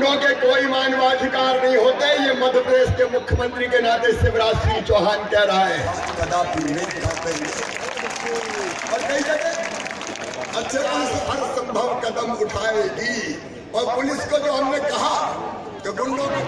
गुंडों के कोई मानवाधिकार नहीं होते, ये मध्य प्रदेश के मुख्यमंत्री के नाते शिवराज सिंह चौहान कह रहा है। कदापि नहीं और कई जगह अच्छे पुलिस हर संभव कदम उठाएगी। और पुलिस को जो हमने कहा कि गुंडों को